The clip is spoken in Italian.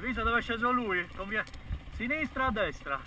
visto dove è sceso lui? Convie... Sinistra o destra?